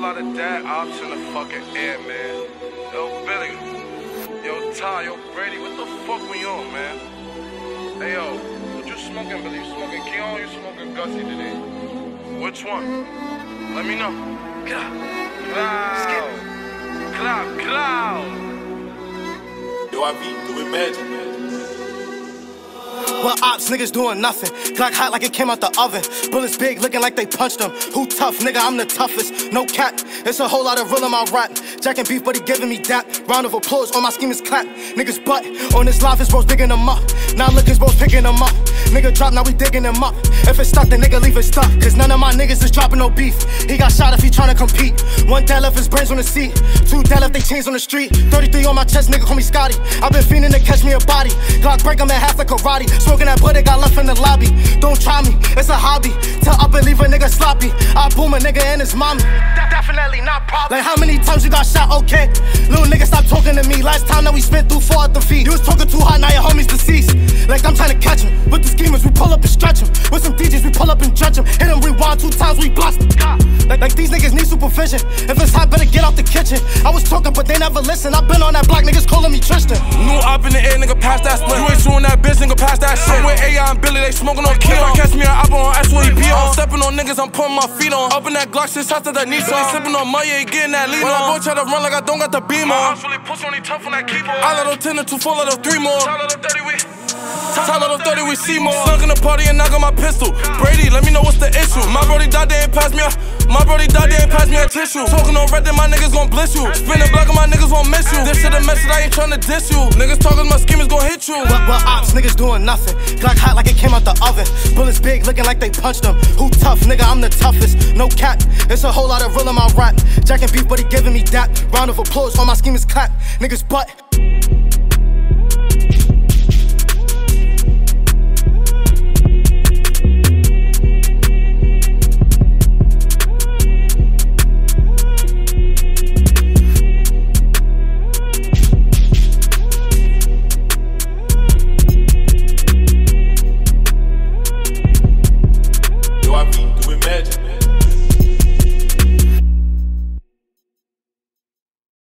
whole lot of dad ops in the fucking air, man. Yo, Billy. Yo, Ty. Yo, Brady. What the fuck we on, man? Hey, yo. What you smoking, Billy? You smoking Keon you smoking Gussie today? Which one? Let me know. Cloud. Cloud. Cloud. Yo, I beat do imagine. Well, ops, niggas doing nothing. Glock hot like it came out the oven. Bullets big, looking like they punched them. Who tough, nigga? I'm the toughest. No cap. It's a whole lot of real in my rap. Jack and beef, but he giving me dap. Round of applause, all my schemers clap. Niggas butt on this life, it's bros digging them up. Now look, it's bros picking them up. Nigga drop, now we digging them up. If it's stuck, then nigga leave it stuck. Cause none of my niggas is dropping no beef. He got shot if he tryna compete. One dead left his brains on the seat. Two dead left they chains on the street. 33 on my chest, nigga call me Scotty. i been fiending to catch me a body. Glock break him in half like karate. Smoking that butt, got left in the lobby. Don't try me, it's a hobby. Tell up and leave a nigga sloppy. I boom a nigga and his mommy. Definitely not problem. Like how many times you got shot? Okay. Little nigga, stop talking to me. Last time that we spent through four at the feet. You was talking too hard, now your homie's deceased. Like I'm trying to catch him. With the schemers, we pull up and stretch him. With some DJs, we pull up and dredge him. Hit him, rewind two times, we him. Like, like these niggas need supervision. If it's hot, better get out the kitchen. I was talking, but they never listen. i been on that block, niggas calling me Tristan. AI and Billy, they smoking on kill. Catch me an apple on, that's what he be on. Stepping on niggas, I'm putting my feet on. Up in that Glock, shots to that Nissan. They sipping on money, ain't getting that lead on. When boy try to run like I don't got the beam on. I'm really push on, he tough on that keyboard. I let him 10 to 2, 4, let him 3 more. Tyler, 30 with. Tyler, 30 with Seymour. Slunk in the party and knock on my pistol. Brady, let me know what's the issue. My brody died, they ain't pass me a. My brody died, they ain't pass me a tissue. Talking on red, then my niggas gon' bliss you. Spinning black and my niggas won't miss you. This shit a message, I ain't tryna diss you. Niggas talking, my schemers gon' hit you. Well, well, ops, niggas doing nothing. Glock hot like it came out the oven. Bullets big, looking like they punched them. Who tough, nigga? I'm the toughest. No cap. It's a whole lot of real in my rap. Jack and beef, but he giving me dap. Round of applause, all my schemers clap. Niggas butt.